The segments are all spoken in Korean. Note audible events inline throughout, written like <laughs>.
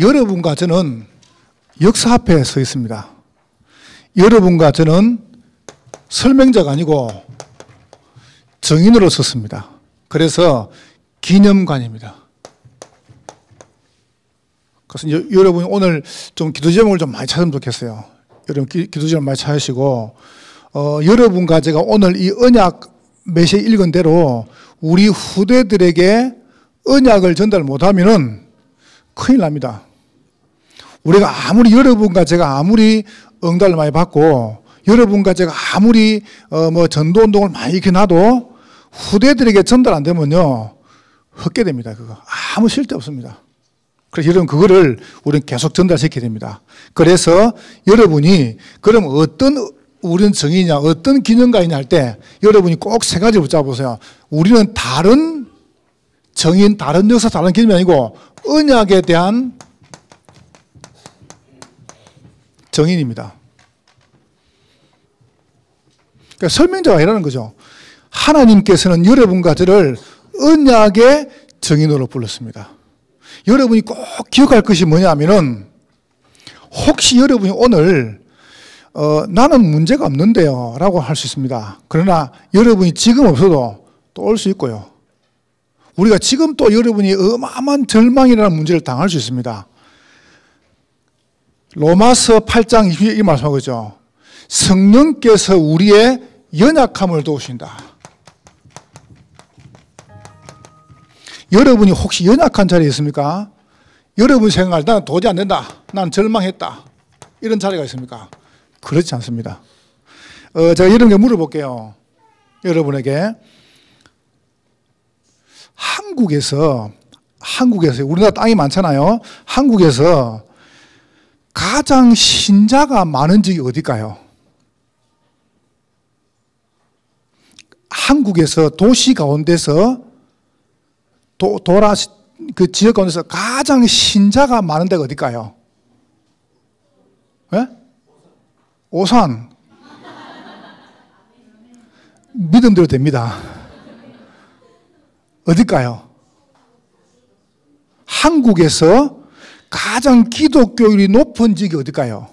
여러분과 저는 역사 앞에 서 있습니다. 여러분과 저는 설명자가 아니고 정인으로 섰습니다. 그래서 기념관입니다. 그래서 여, 여러분이 오늘 좀 기도 제목을 좀 많이 찾으면 좋겠어요. 여러분 기, 도 제목 많이 찾으시고 어, 여러분과 제가 오늘 이 언약 메시 읽은 대로 우리 후대들에게 언약을 전달 못하면은 큰일 납니다. 우리가 아무리 여러분과 제가 아무리 응답을 많이 받고 여러분과 제가 아무리 어 뭐 전도 운동을 많이 일으켜놔도 후대들에게 전달 안 되면요 헛게 됩니다. 그거 아무 실데 없습니다. 그래서 여러분 그거를 우리는 계속 전달시켜야 됩니다. 그래서 여러분이 그럼 어떤 우리는 정의냐 어떤 기념가이냐 할 때 여러분이 꼭 세 가지 붙잡으세요. 우리는 다른 정인 다른 역사 다른 기념이 아니고 언약에 대한 정인입니다. 그러니까 설명자가 이라는 거죠. 하나님께서는 여러분과 저를 언약의 정인으로 불렀습니다. 여러분이 꼭 기억할 것이 뭐냐면은 혹시 여러분이 오늘 어, 나는 문제가 없는데요 라고 할 수 있습니다. 그러나 여러분이 지금 없어도 또 올 수 있고요. 우리가 지금 또 여러분이 어마어마한 절망이라는 문제를 당할 수 있습니다. 로마서 8장 22절 말씀하고 있죠. 성령께서 우리의 연약함을 도우신다. 여러분이 혹시 연약한 자리에 있습니까? 여러분 생각할 때 나는 도저히 안 된다. 나는 절망했다. 이런 자리가 있습니까? 그렇지 않습니다. 어, 제가 이런 게 물어볼게요. 여러분에게. 한국에서, 한국에서, 우리나라 땅이 많잖아요. 한국에서 가장 신자가 많은 지역이 어딜까요? 한국에서 도시 가운데서 도, 도라 그 지역 가운데서 가장 신자가 많은 데가 어딜까요? 예? 오산. 믿음대로 됩니다. 어딜까요? 한국에서 가장 기독교율이 높은 지역이 어딜까요?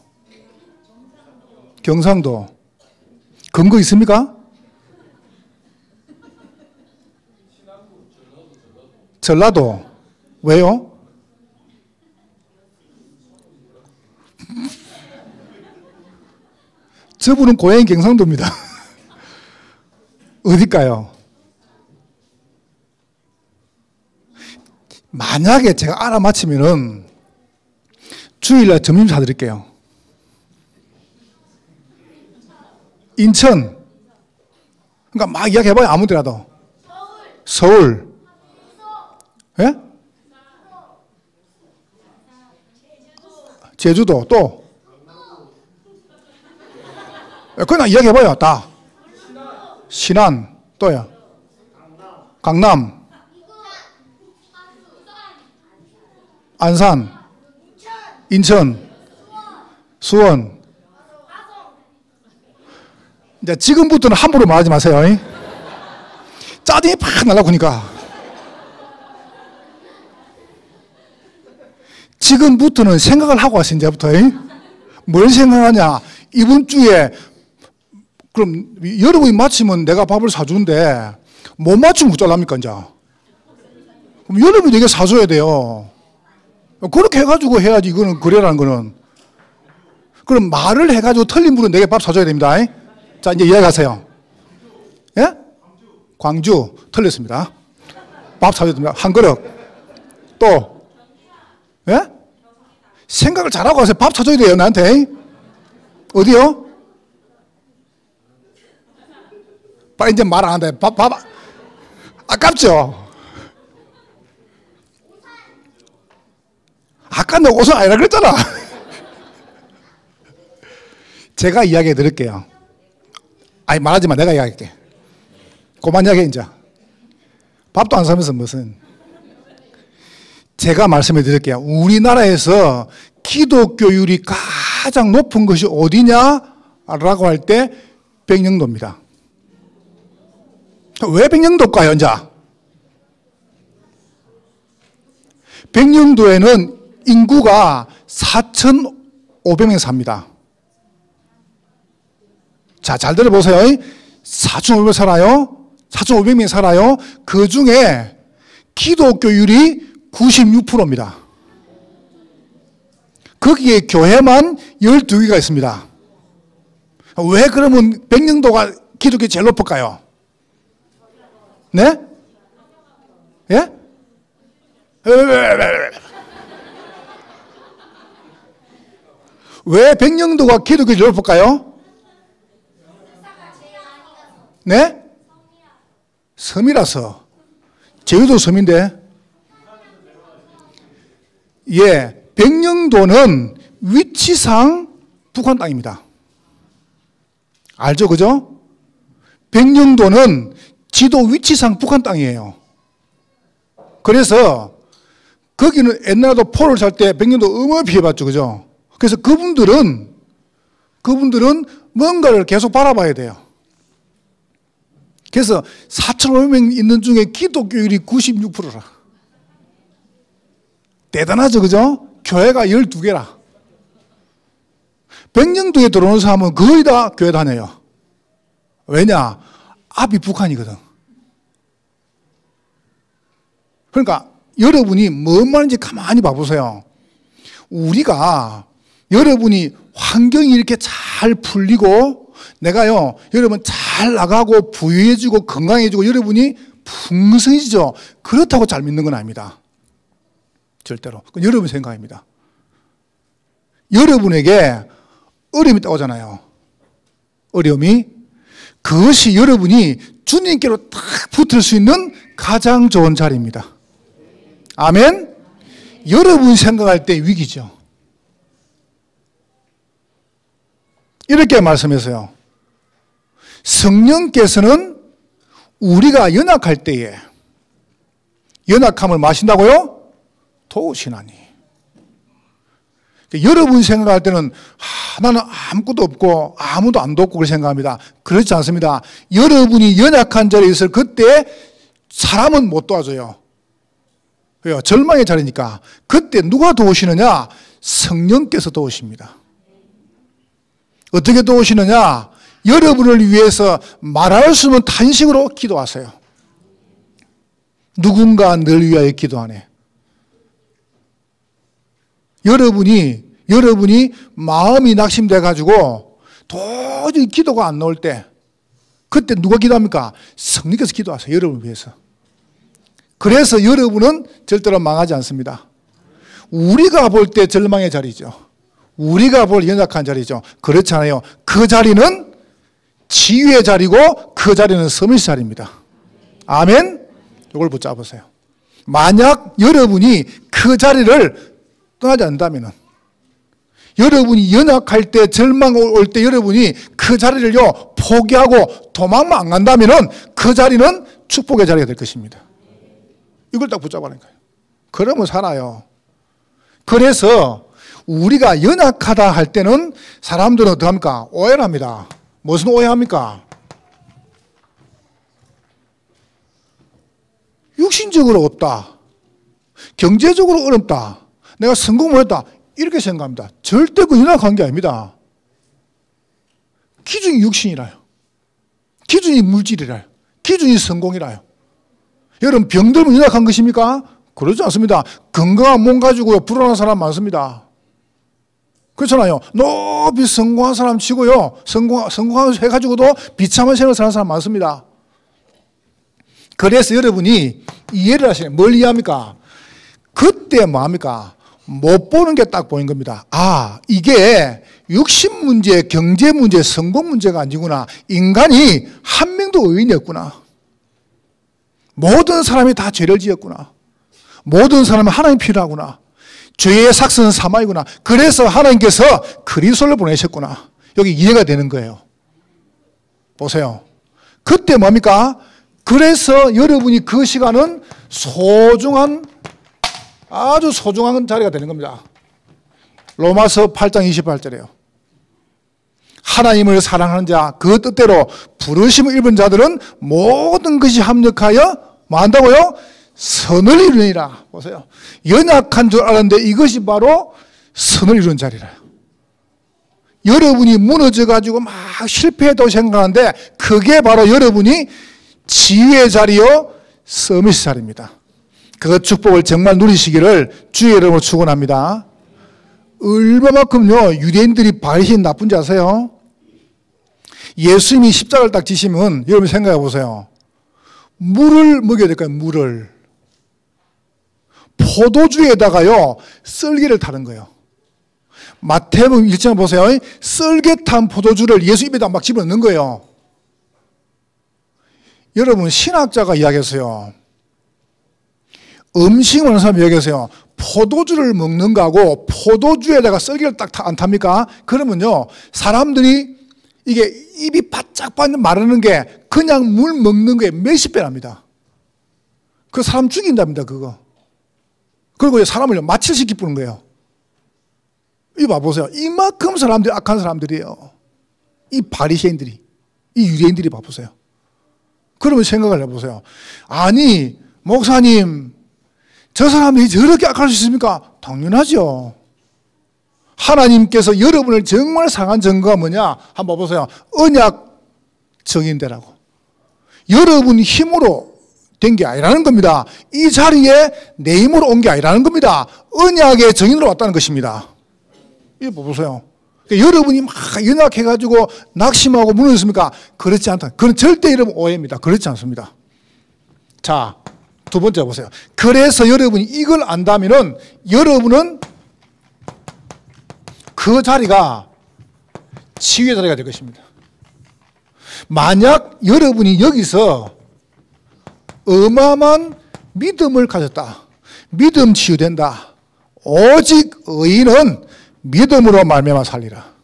경상도. 근거 있습니까? 전라도. 왜요? <laughs> 저분은 고향이 경상도입니다. <laughs> 어딜까요? 만약에 제가 알아맞히면은 주일날 점심 사드릴게요. 인천. 그러니까 막 이야기해봐요. 아무 데라도. 서울. 예? 제주도 또. 그냥 이야기해봐요. 다. 신안 또야. 강남. 안산. 인천, 수원. 이제 지금부터는 함부로 말하지 마세요. 짜증이 팍 날라오니까. 지금부터는 생각을 하고 왔어, 이제부터. 뭘 생각하냐. 이번 주에, 그럼 여러분이 맞히면 내가 밥을 사주는데, 못 맞추면 어쩌랍니까, 이제. 그럼 여러분이 내게 사줘야 돼요. 그렇게 해가지고 해야지 이거는 거래라는 거는. 그럼 말을 해가지고 틀린 분은 내게 밥 사줘야 됩니다. 자 이제 이해가세요. 예? 광주 틀렸습니다. 밥 사줘야 됩니다. 한 그릇. 또 예? 생각을 잘하고 하세요. 밥 사줘야 돼요 나한테. 어디요? 빨리 이제 말 안 한다. 밥, 밥, 아깝죠? 아까 너 오선 아니라 그랬잖아. <laughs> 제가 이야기해 드릴게요. 아니, 말하지 마. 내가 이야기할게. 그만 이야기해, 이제. 밥도 안 사면서 무슨. 제가 말씀해 드릴게요. 우리나라에서 기독교율이 가장 높은 것이 어디냐? 라고 할 때 백령도입니다. 왜 백령도일까요, 이제? 백령도에는 인구가 4,500명 삽니다. 자, 잘 들어보세요. 4,500명 살아요. 4,500명 살아요. 그 중에 기독교율이 96%입니다. 거기에 교회만 12개가 있습니다. 왜 그러면 백령도가 기독교 제일 높을까요? 네? 예? 왜 백령도가 기독교 제일 높을까요? 네? 섬이라서. 제주도 섬인데. 예, 백령도는 위치상 북한 땅입니다. 알죠, 그죠? 백령도는 지도 위치상 북한 땅이에요. 그래서 거기는 옛날에도 포를 살 때 백령도 어마어마 피해봤죠, 그죠? 그래서 그분들은 그분들은 뭔가를 계속 바라봐야 돼요. 그래서 4,500명 있는 중에 기독교율이 96%라. 대단하죠, 그죠? 교회가 12개라. 백령도에 들어오는 사람은 거의 다 교회 다녀요. 왜냐? 앞이 북한이거든. 그러니까 여러분이 뭔 말인지 가만히 봐보세요. 우리가 여러분이 환경이 이렇게 잘 풀리고 내가요, 여러분 잘 나가고 부유해지고 건강해지고 여러분이 풍성해지죠. 그렇다고 잘 믿는 건 아닙니다. 절대로. 그건 여러분 생각입니다. 여러분에게 어려움이 따오잖아요. 어려움이. 그것이 여러분이 주님께로 딱 붙을 수 있는 가장 좋은 자리입니다. 아멘? 여러분 생각할 때 위기죠. 이렇게 말씀해서요. 성령께서는 우리가 연약할 때에 연약함을 마신다고요? 도우시나니. 그러니까 여러분 생각할 때는 아, 나는 아무것도 없고 아무도 안 돕고 그렇게 생각합니다. 그렇지 않습니다. 여러분이 연약한 자리에 있을 그때 사람은 못 도와줘요. 왜요? 절망의 자리니까. 그때 누가 도우시느냐? 성령께서 도우십니다. 어떻게 도우시느냐? 여러분을 위해서 말할 수 없는 탄식으로 기도하세요. 누군가 늘 위하여 기도하네. 여러분이, 여러분이 마음이 낙심돼 가지고 도저히 기도가 안 나올 때, 그때 누가 기도합니까? 성령께서 기도하세요. 여러분을 위해서. 그래서 여러분은 절대로 망하지 않습니다. 우리가 볼 때 절망의 자리죠. 우리가 볼 연약한 자리죠. 그렇잖아요. 그 자리는 지유의 자리고 그 자리는 섬의 자리입니다. 아멘? 이걸 붙잡으세요. 만약 여러분이 그 자리를 떠나지 않는다면 여러분이 연약할 때 절망 올 때 여러분이 그 자리를요 포기하고 도망만 안 간다면 그 자리는 축복의 자리가 될 것입니다. 이걸 딱 붙잡아낸 거예요. 그러면 살아요. 그래서 우리가 연약하다 할 때는 사람들은 어떻게 합니까? 오해를 합니다. 무슨 오해합니까? 육신적으로 없다. 경제적으로 어렵다. 내가 성공 못했다. 이렇게 생각합니다. 절대 그 연약한 게 아닙니다. 기준이 육신이라요. 기준이 물질이라요. 기준이 성공이라요. 여러분 병들면 연약한 것입니까? 그러지 않습니다. 건강한 몸 가지고요 불안한 사람 많습니다. 그렇잖아요. 높이 성공한 사람 치고요. 성공, 성공한 해가지고도 비참한 생을 사는 사람 많습니다. 그래서 여러분이 이해를 하시네. 뭘 이해합니까? 그때 뭐합니까? 못 보는 게 딱 보인 겁니다. 아, 이게 육신 문제, 경제 문제, 성공 문제가 아니구나. 인간이 한 명도 의인이 없구나. 모든 사람이 다 죄를 지었구나. 모든 사람은 하나님 필요하구나. 죄의 삭스는 사마이구나. 그래서 하나님께서 그리스도를 보내셨구나. 여기 이해가 되는 거예요. 보세요. 그때 뭡니까? 그래서 여러분이 그 시간은 소중한 아주 소중한 자리가 되는 겁니다. 로마서 8장 28절이에요. 하나님을 사랑하는 자, 그 뜻대로 부르심을 입은 자들은 모든 것이 합력하여 뭐 한다고요? 선을 이루니라. 보세요. 연약한 줄 알았는데 이것이 바로 선을 이루는 자리라. 여러분이 무너져 가지고 막 실패했다고 생각하는데 그게 바로 여러분이 지휘의 자리요 서밋 자리입니다. 그 축복을 정말 누리시기를 주의 이름으로 축원합니다. 얼마만큼요 유대인들이 바리신 나쁜지 아세요? 예수님이 십자가를 딱 지시면 여러분 생각해 보세요. 물을 먹여야 될까요? 물을. 포도주에다가요, 썰기를 타는 거예요. 마태복음 1장 보세요. 썰게 탄 포도주를 예수 입에다 막 집어넣는 거예요. 여러분, 신학자가 이야기했어요. 음식 먹는 사람이 이야기했어요. 포도주를 먹는 거하고 포도주에다가 썰기를 딱 안 탑니까? 그러면요, 사람들이 이게 입이 바짝 마르는 게 그냥 물 먹는 거에 몇십 배랍니다. 그 사람 죽인답니다, 그거. 그리고 사람을 마취시키 뿌는 거예요. 이거 봐보세요. 이만큼 사람들이 악한 사람들이에요. 이 바리새인들이, 이 유대인들이 봐 보세요. 그러면 생각을 해보세요. 아니, 목사님, 저 사람이 저렇게 악할 수 있습니까? 당연하죠. 하나님께서 여러분을 정말 상한 증거가 뭐냐? 한번 보세요. 언약 정인대라고. 여러분 힘으로 된 게 아니라는 겁니다. 이 자리에 내 힘으로 온 게 아니라는 겁니다. 언약의 정인으로 왔다는 것입니다. 이거 보세요. 그러니까 여러분이 막 연약해가지고 낙심하고 무너졌습니까? 그렇지 않다. 그건 절대 여러분 오해입니다. 그렇지 않습니다. 자, 두 번째 보세요. 그래서 여러분이 이걸 안다면은 여러분은 그 자리가 치유의 자리가 될 것입니다. 만약 여러분이 여기서 어마어마한 믿음을 가졌다. 믿음 치유된다. 오직 의인은 믿음으로 말미암아 살리라.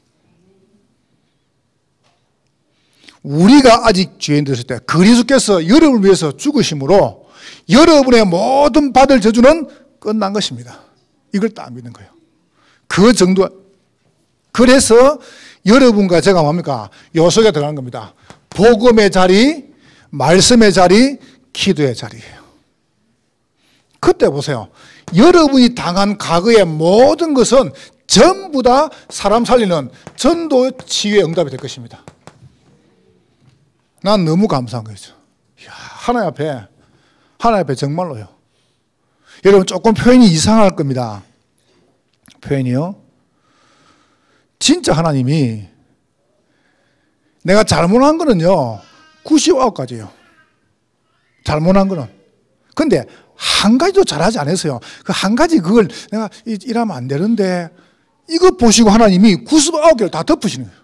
우리가 아직 죄인 되었을 때 그리스도께서 여러분을 위해서 죽으심으로 여러분의 모든 받을 저주는 끝난 것입니다. 이걸 딱 믿는 거예요. 그 정도 그래서 여러분과 제가 뭡니까? 요속에 들어가는 겁니다. 복음의 자리, 말씀의 자리, 기도의 자리예요. 그때 보세요. 여러분이 당한 과거의 모든 것은 전부 다 사람 살리는 전도 치유의 응답이 될 것입니다. 난 너무 감사한 거죠. 이야, 하나님 앞에, 하나님 앞에 정말로요. 여러분 조금 표현이 이상할 겁니다. 표현이요. 진짜 하나님이 내가 잘못한 거는요, 99가지예요. 잘못한 거는. 근데 한 가지도 잘하지 않았어요. 그 한 가지 그걸 내가 이러면 안 되는데, 이거 보시고 하나님이 99개를 다 덮으시는 거예요.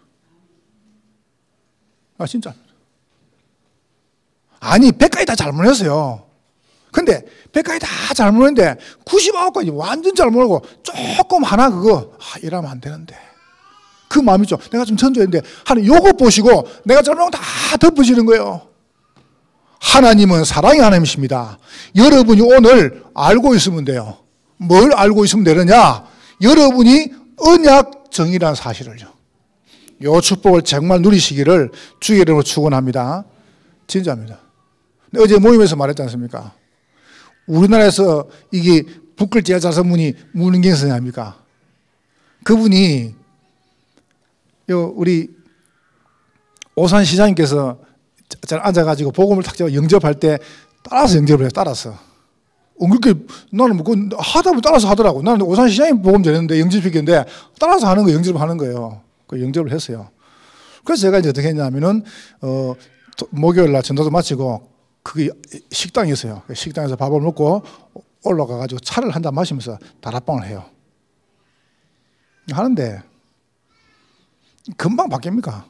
아, 진짜. 아니, 100가지 다 잘못했어요. 근데 100가지 다 잘못했는데 99가지 완전 잘못하고 조금 하나 그거, 아, 이러면 안 되는데. 그 마음이죠. 내가 좀 천조했는데 하나님 요거 보시고 내가 잘못한 다 덮으시는 거예요. 하나님은 사랑의 하나님이십니다. 여러분이 오늘 알고 있으면 돼요. 뭘 알고 있으면 되느냐? 여러분이 언약 정이라는 사실을요. 요 축복을 정말 누리시기를 주의 이름으로 축원합니다. 진짜입니다. 어제 모임에서 말했지 않습니까? 우리나라에서 이게 북글 제자서문이 무능경 선생입니까? 그분이 요 우리 오산 시장님께서 잘 앉아가지고 복음을 탁 영접할 때 따라서 영접을 해요. 따라서. 그렇게 나는 뭐 하다 보면 따라서 하더라고. 나는 오산 시장님 복음 전했는데 영접했는데 따라서 하는 거 영접을 하는 거예요. 그 영접을 했어요. 그래서 제가 이제 어떻게 했냐면은 어 목요일 날 전도도 마치고 그게 식당이 있어요. 그 식당에서 밥을 먹고 올라가가지고 차를 한 잔 마시면서 다락방을 해요. 하는데 금방 바뀝니까?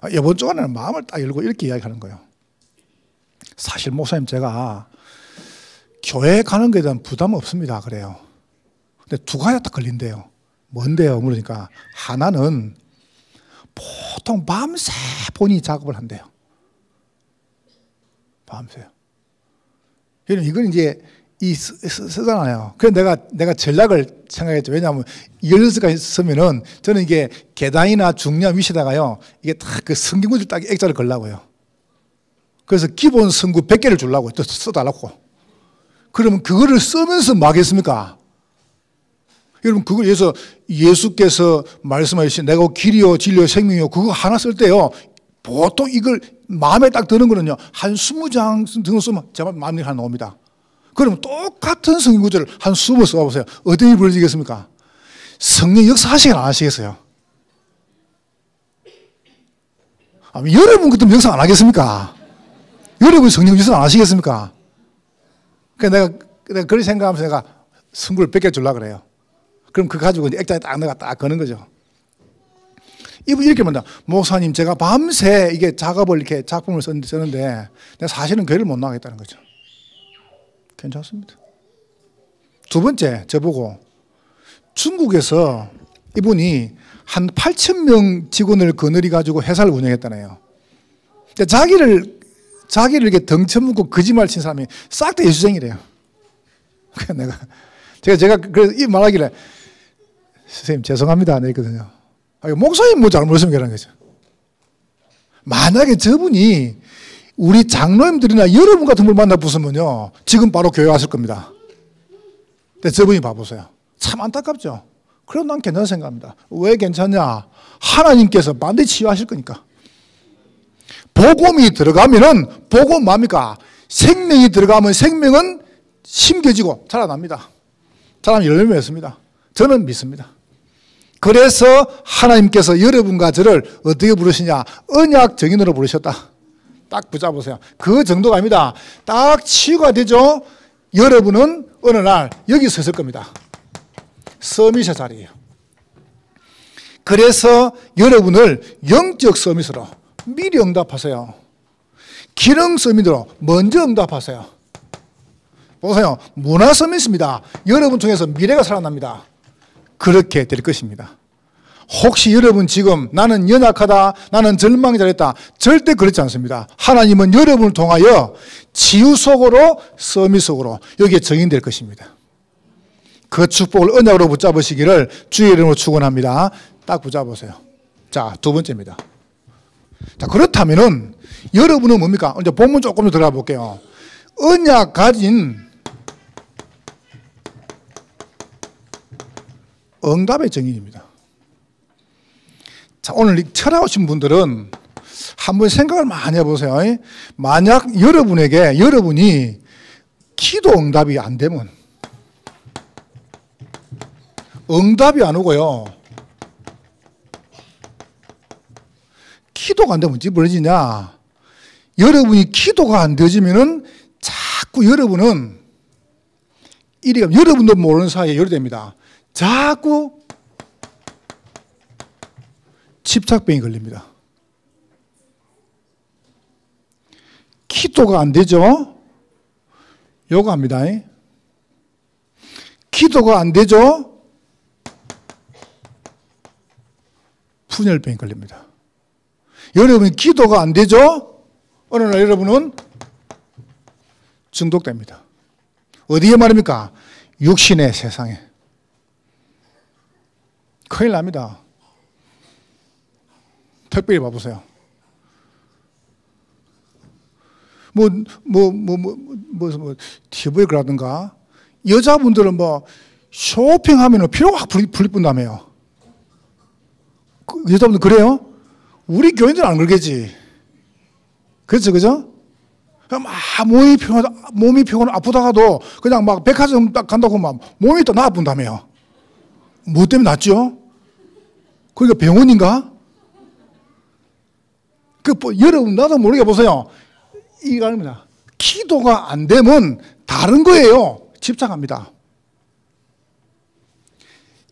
아, 이번 주간에는 마음을 딱 열고 이렇게 이야기하는 거예요. 사실 목사님 제가 교회 가는 것에 대한 부담 없습니다. 그래요. 근데 두 가지가 딱 걸린대요. 뭔데요? 그러니까 하나는 보통 밤새 본인이 작업을 한대요. 밤새. 이건 이제 이 쓰잖아요. 그래서 내가 내가 전략을 생각했죠. 왜냐하면 16가지 쓰면은 저는 이게 계단이나 중량 위시다가요. 이게 다 그 성경구들 딱 액자를 걸라고요. 그래서 기본 성구 100개를 주려고 또 써달라고. 그러면 그거를 쓰면서 뭐 하겠습니까? 여러분, 그걸 위해서 예수께서 말씀하신 내가 길이요, 진리요, 생명이요, 그거 하나 쓸 때요, 보통 이걸 마음에 딱 드는 거는요, 한 20장 등을 쓰면 제발 마음이 하나 나옵니다. 그럼 똑같은 성경 구절을 한 20번 써보세요. 어떤 일이 벌어지겠습니까? 성령 역사하시긴 안 하시겠어요? 아니, 여러분 그때 역사 안 하겠습니까? 여러분 성령 역사 안 하시겠습니까? 그러니까 내가, 내가 그렇게 생각하면서 내가 승부를 뺏겨주려고 그래요. 그럼 그 가지고 액자에 딱 내가 딱 거는 거죠. 이분 이렇게 말한다. 목사님, 제가 밤새 이게 작업을 이렇게 작품을 쓰는데 내가 사실은 교회를 못 나가겠다는 거죠. 괜찮습니다. 두 번째, 저보고 중국에서 이분이 한 8천 명 직원을 거느리 가지고 회사를 운영했다네요. 자기를 자기를 이렇게 덩쳐먹고 거짓말 친 사람이 싹 다 예수쟁이래요. 그래서 내가 제가 제가 그래서 이 말하길래 선생님 죄송합니다 안 했거든요. 아, 목사님 뭐 잘못했으면 그런 거죠. 만약에 저분이 우리 장로님들이나 여러분 같은 분 만나 보으면요 지금 바로 교회 왔을 겁니다. 근데 저분이 봐보세요. 참 안타깝죠. 그래도 난 괜찮다 생각합니다. 왜 괜찮냐? 하나님께서 반드시 치유하실 거니까. 복음이 들어가면은 복음 뭡니까? 생명이 들어가면 생명은 심겨지고 자라납니다. 사람 열매 맺습니다. 저는 믿습니다. 그래서 하나님께서 여러분과 저를 어떻게 부르시냐? 언약 정인으로 부르셨다. 딱 붙잡으세요. 그 정도가 아닙니다. 딱 치유가 되죠? 여러분은 어느 날 여기 서실 겁니다. 서밋의 자리예요. 그래서 여러분을 영적 서밋으로 미리 응답하세요. 기능 서밋으로 먼저 응답하세요. 보세요. 문화 서밋입니다. 여러분 중에서 미래가 살아납니다. 그렇게 될 것입니다. 혹시 여러분 지금 나는 연약하다, 나는 절망이 잘했다. 절대 그렇지 않습니다. 하나님은 여러분을 통하여 치유 속으로 서밋 속으로 여기에 정인될 것입니다. 그 축복을 언약으로 붙잡으시기를 주의 이름으로 축원합니다. 딱 붙잡으세요. 자, 두 번째입니다. 자, 그렇다면은 여러분은 뭡니까? 이제 본문 조금 더 들어가 볼게요. 언약 가진 응답의 정인입니다. 자, 오늘 철학 오신 분들은 한번 생각을 많이 해보세요. 만약 여러분에게, 여러분이 기도 응답이 안 되면, 응답이 안 오고요. 기도가 안 되면 어찌 벌어지냐? 여러분이 기도가 안 되어지면은 자꾸 여러분은 이리 여러분도 모르는 사이에 열이 됩니다. 자꾸 집착병이 걸립니다. 기도가 안 되죠? 요거합니다. 기도가 안 되죠? 분열병이 걸립니다. 여러분 기도가 안 되죠? 어느 날 여러분은 중독됩니다. 어디에 말입니까? 육신의 세상에. 큰일 납니다. 특별히 봐보세요. 뭐, 뭐, 뭐, 뭐, 뭐, 뭐, TV에 그라든가, 여자분들은 뭐, 쇼핑하면 피로가 뿐다며요. 그, 여자분들 그래요? 우리 교인들은 안 그러겠지. 그렇죠, 그죠? 막 몸이 피곤, 몸이 피곤 아프다가도 그냥 막 백화점 딱 간다고 막 몸이 또 나쁜다며요. 뭐 때문에 낫죠? 그러니까 병원인가? 그, 뭐, 여러분, 나도 모르게 보세요. 이거 아닙니다. 기도가 안 되면 다른 거예요. 집착합니다.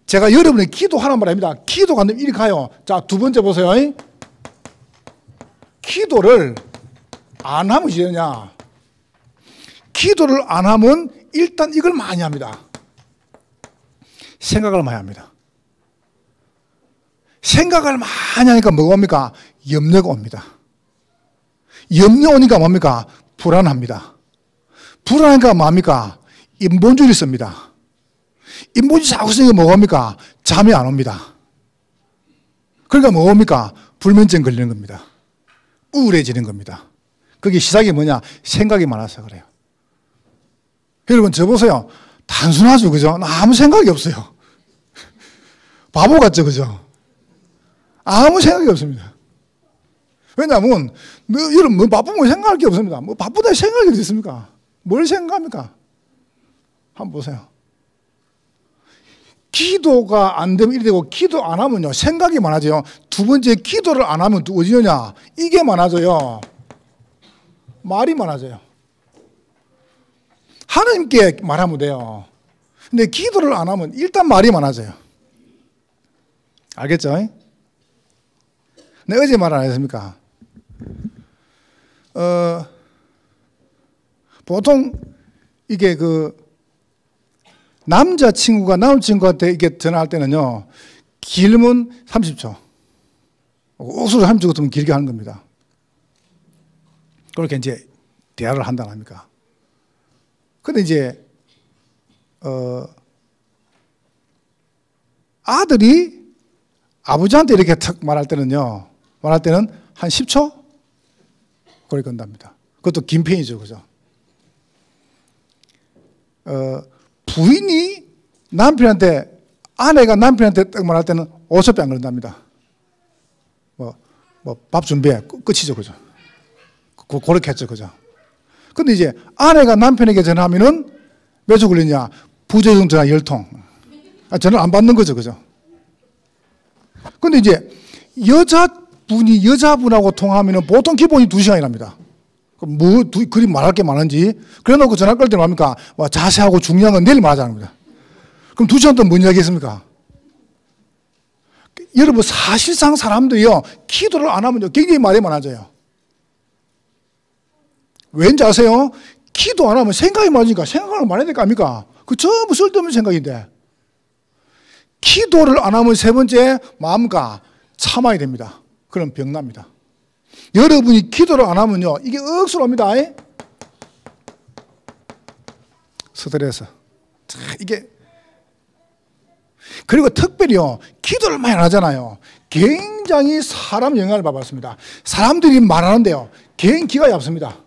제가 여러분의 기도하란 말 아닙니다. 기도가 안 되면 이리 가요. 자, 두 번째 보세요. 기도를 안 하면 이러냐? 기도를 안 하면 일단 이걸 많이 합니다. 생각을 많이 합니다. 생각을 많이 하니까 뭐가 옵니까? 염려가 옵니다. 염려 오니까 뭡니까? 불안합니다. 불안하니까 뭡니까? 인본주의를 씁니다. 인본주의 자꾸 쓰니까 뭐가 옵니까? 잠이 안 옵니다. 그러니까 뭐가 옵니까? 불면증 걸리는 겁니다. 우울해지는 겁니다. 그게 시작이 뭐냐? 생각이 많아서 그래요. 여러분, 저 보세요. 단순하죠, 그죠? 아무 생각이 없어요. <laughs> 바보 같죠, 그죠? 아무 생각이 없습니다. 왜냐하면, 뭐, 여러분, 뭐 바쁘면 생각할 게 없습니다. 뭐 바쁘다 생각이 어디 있습니까? 뭘 생각합니까? 한번 보세요. 기도가 안 되면 이래 되고 기도 안 하면요 생각이 많아져요. 두 번째 기도를 안 하면 어디냐 이게 많아져요. 말이 많아져요. 하나님께 말하면 돼요. 근데 기도를 안 하면 일단 말이 많아져요. 알겠죠? 네, 어제 말 안 했습니까? 어, 보통 이게 그 남자친구가 남자친구한테 이게 전화할 때는요, 길면 30초. 옥수수 30초 같으면 길게 하는 겁니다. 그렇게 이제 대화를 한다 합니까? 근데 이제, 어, 아들이 아버지한테 이렇게 탁 말할 때는요, 말할 때는 한 10초? 그렇게 건답니다. 그것도 긴 편이죠, 그죠? 어, 부인이 남편한테 아내가 남편한테 딱 말할 때는 5초 안 걸린답니다. 뭐, 뭐, 밥 준비해. 끝이죠. 그죠? 그, 그렇게 했죠. 그죠? 근데 이제 아내가 남편에게 전화하면은 몇 초 걸리냐? 부재중 전화 10통. 아, 전화 안 받는 거죠. 그죠? 근데 이제 여자 분이 여자분하고 통화하면은 보통 기본이 2시간이랍니다. 뭐, 두, 그리 말할 게 많은지. 그래 놓고 전화 끌때 뭡니까? 와, 자세하고 중요한 건 내일 말하자는 겁니다. 그럼 두 시간 동안 뭔 이야기 했습니까? 여러분, 사실상 사람들이요, 기도를 안 하면요, 굉장히 말이 많아져요. 왠지 아세요? 기도 안 하면 생각이 많으니까 생각을 많이 해야 될거 아닙니까? 그 전부 쓸데없는 생각인데. 기도를 안 하면 세 번째, 마음과 참아야 됩니다. 그럼 병납니다. 여러분이 기도를 안 하면요, 이게 억수로 옵니다. 스트레스. 이게. 그리고 특별히요, 기도를 많이 하잖아요. 굉장히 사람 영향을 받았습니다. 사람들이 말하는데요, 개인 기가 얇습니다.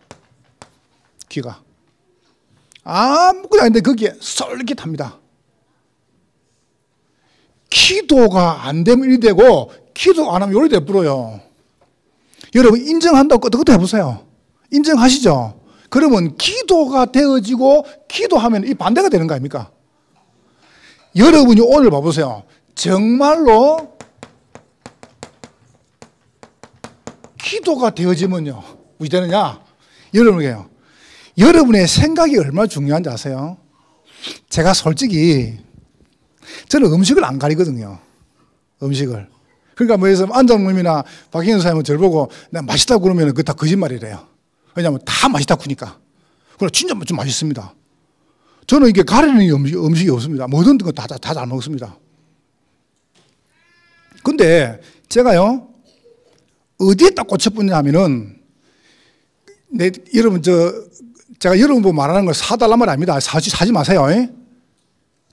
기가. 아무것도 아닌데 거기에 솔깃합니다. 기도가 안 되면 이리 되고, 기도 안 하면 요리 돼버려요. 여러분 인정한다고 끄덕끄덕 해보세요. 인정하시죠? 그러면 기도가 되어지고 기도하면 이 반대가 되는 거 아닙니까? 여러분이 오늘 봐보세요. 정말로 기도가 되어지면요. 뭐 되느냐? 여러분에게요. 여러분의 생각이 얼마나 중요한지 아세요? 제가 솔직히 저는 음식을 안 가리거든요. 음식을. 그러니까 뭐 들어 안장님이나 박희현 사님은 저를 보고 내가 맛있다고 그러면 그거 다 거짓말이래요. 왜냐하면 다 맛있다고 하니까. 그래 진짜 좀 맛있습니다. 저는 이게 가리는 음식, 음식이 없습니다. 모든 거다다 잘 먹습니다. 근데 제가요 어디에 딱 꽂혀붙냐 하면은 내 여러분 저 제가 여러분 보고 말하는 걸 사달란 말 아닙니다. 사지 사지 마세요.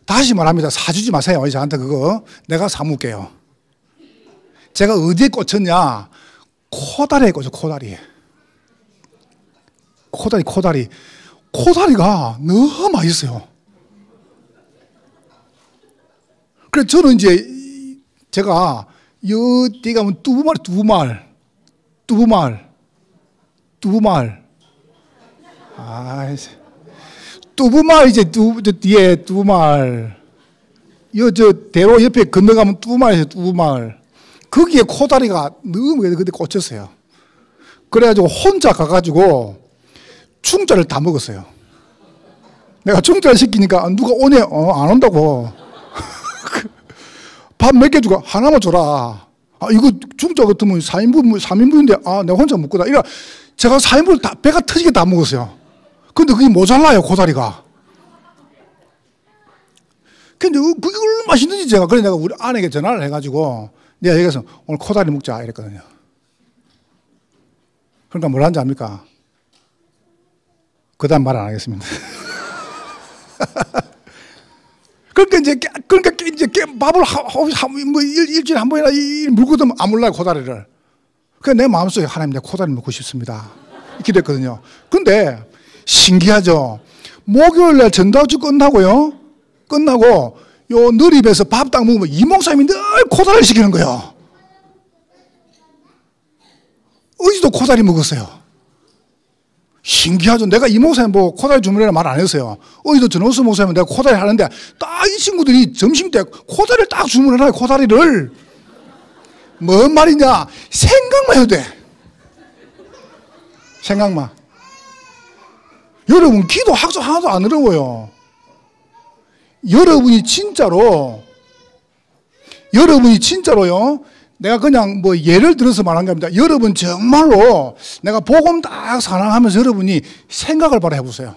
다시 말합니다. 사주지 마세요. 저한테 그거 내가 사먹게요. 제가 어디에 꽂혔냐? 코다리에 꽂혀, 코다리. 코다리, 코다리. 코다리가 너무 맛있어요. 그래서 저는 이제 제가 여기 가면 두부말, 두부말, 두부말, 두부말. 아, 두부말 이제 두, 뒤에 두부말. 여저 대로 옆에 건너가면 두부말에서 두부말. 거기에 코다리가 너무 그때 꽂혔어요. 그래가지고 혼자 가가지고 충자를 다 먹었어요. 내가 충자를 시키니까 아, 누가 오네? 어, 안 온다고. <laughs> 밥 몇 개 주고 하나만 줘라. 아, 이거 충자 같으면 4인분, 3인분인데, 아, 내가 혼자 먹고다. 이래 제가 4인분을 다, 배가 터지게 다 먹었어요. 근데 그게 모자라요, 코다리가. 근데 그게 얼마나 맛있는지 제가, 그래 내가 우리 아내에게 전화를 해가지고, 내가 여기서 오늘 코다리 먹자 이랬거든요. 그러니까 뭘 한지 압니까? 그 다음 말 안 하겠습니다. <laughs> 그러니까 이제, 그러니까 이제 밥을 하, 하, 뭐 일, 일주일에 한 번이나 물거든 안 몰라요, 코다리를. 그래, 내 마음속에 하나님, 내 코다리 먹고 싶습니다. 기도했거든요. 근데 신기하죠? 목요일 날 전다주 끝나고요. 끝나고 요 너립에서 밥 딱 먹으면 이 목사님이 늘 코다리를 시키는 거예요. 어제도 코다리 먹었어요. 신기하죠. 내가 이 목사님 뭐 코다리 주문이라 말 안 했어요. 어제도 전호수 목사님 내가 코다리 하는데 딱 이 친구들이 점심 때 코다리를 딱 주문해놔요. 코다리를. 뭔 말이냐? 생각만 해도 돼. 생각만. 여러분, 기도 학습 하나도 안 어려워요. 여러분이 진짜로, 여러분이 진짜로요, 내가 그냥 뭐 예를 들어서 말한 겁니다. 여러분 정말로 내가 복음 딱 사랑하면서 여러분이 생각을 바로 해보세요.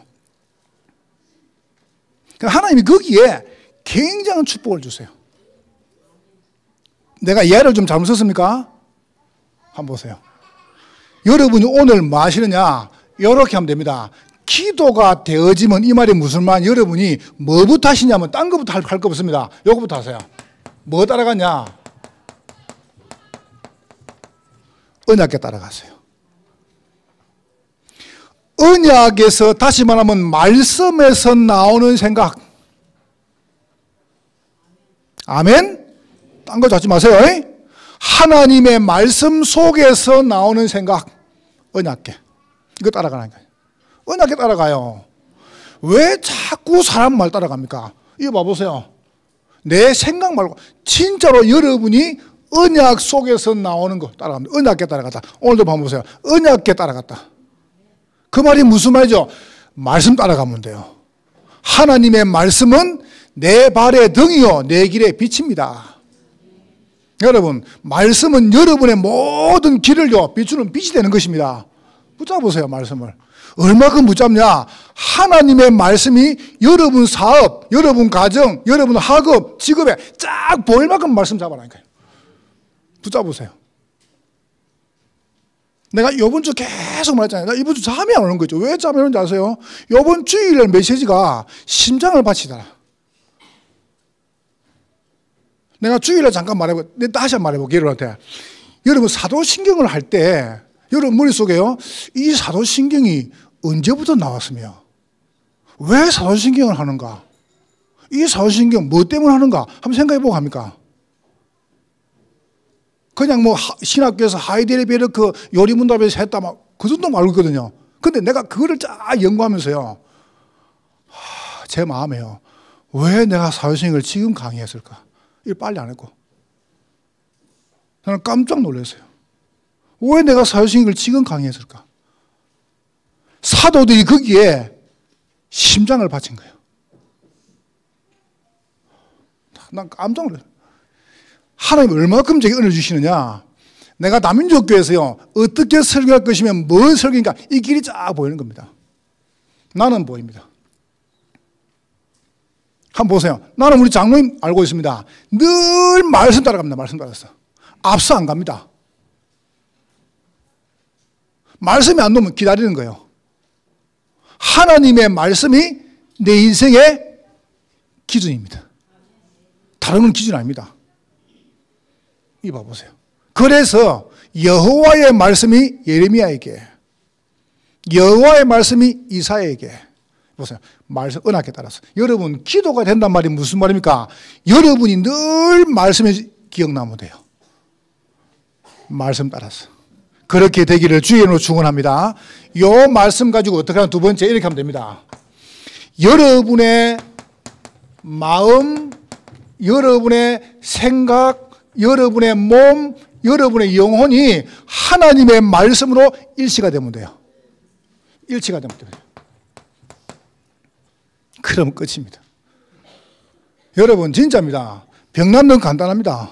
하나님이 거기에 굉장한 축복을 주세요. 내가 예를 좀 잘못 썼습니까? 한번 보세요. 여러분이 오늘 뭐 하시느냐? 이렇게 하면 됩니다. 기도가 되어지면 이 말이 무슨 말? 여러분이 뭐부터 하시냐면 딴 거부터 할거 없습니다. 요거부터 하세요. 뭐 따라가냐? 언약에 따라가세요. 언약에서 다시 말하면 말씀에서 나오는 생각. 아멘? 딴거 잡지 마세요. 하나님의 말씀 속에서 나오는 생각. 언약계. 이거 따라가는 거예요. 언약계 따라가요. 왜 자꾸 사람 말 따라갑니까? 이거 봐보세요. 내 생각 말고, 진짜로 여러분이 언약 속에서 나오는 거 따라갑니다. 언약계 따라갔다. 오늘도 봐보세요. 언약계 따라갔다. 그 말이 무슨 말이죠? 말씀 따라가면 돼요. 하나님의 말씀은 내 발의 등이요, 내 길의 빛입니다. 여러분, 말씀은 여러분의 모든 길을요, 비추는 빛이 되는 것입니다. 붙잡으세요, 말씀을. 얼마큼 붙잡냐? 하나님의 말씀이 여러분 사업, 여러분 가정, 여러분 학업, 직업에 쫙 보일 만큼 말씀 잡아라니까요. 붙잡으세요. 내가 요번 주 계속 말했잖아요. 나 이번 주 잠이 안 오는 거죠. 왜 잠이 오는지 아세요? 요번 주일날 메시지가 심장을 바치더라. 내가 주일날 잠깐 말해보, 다시 한번 말해볼게, 여러분한테. 여러분, 사도신경을 할 때, 여러분 머릿속에요, 이 사도신경이 언제부터 나왔으며, 왜 사도신경을 하는가? 이 사도신경 뭐 때문에 하는가? 한번 생각해 보고 합니까? 그냥 뭐 신학교에서 하이데르베르크 요리문답에서 했다 막 그 정도 알고 있거든요. 근데 내가 그거를 쫙 연구하면서요. 하, 제 마음에요. 왜 내가 사회생을 지금 강의했을까? 일 빨리 안 했고. 저는 깜짝 놀랐어요. 왜 내가 사회생을 지금 강의했을까? 사도들이 거기에 심장을 바친 거예요. 난 깜짝 놀랐어요. 하나님 얼마큼 제게 은혜를 주시느냐. 내가 남민족교회에서요, 어떻게 설교할 것이면 뭘 설교인가, 이 길이 쫙 보이는 겁니다. 나는 보입니다. 한번 보세요. 나는 우리 장로님 알고 있습니다. 늘 말씀 따라갑니다. 말씀 따라서. 앞서 안 갑니다. 말씀이 안 오면 기다리는 거예요. 하나님의 말씀이 내 인생의 기준입니다. 다른 건 기준 아닙니다. 이 봐보세요. 그래서 여호와의 말씀이 예레미야에게 여호와의 말씀이 이사에게 보세요. 말씀 언약에 따라서 여러분 기도가 된단 말이 무슨 말입니까? 여러분이 늘 말씀에 기억나면 돼요. 말씀 따라서 그렇게 되기를 주의 이름으로 축원합니다. 요 말씀 가지고 어떻게 하면 두 번째 이렇게 하면 됩니다. 여러분의 마음, 여러분의 생각, 여러분의 몸, 여러분의 영혼이 하나님의 말씀으로 일치가 되면 돼요. 일치가 되면 돼요. 그럼 끝입니다. 여러분, 진짜입니다. 병 낫는 간단합니다.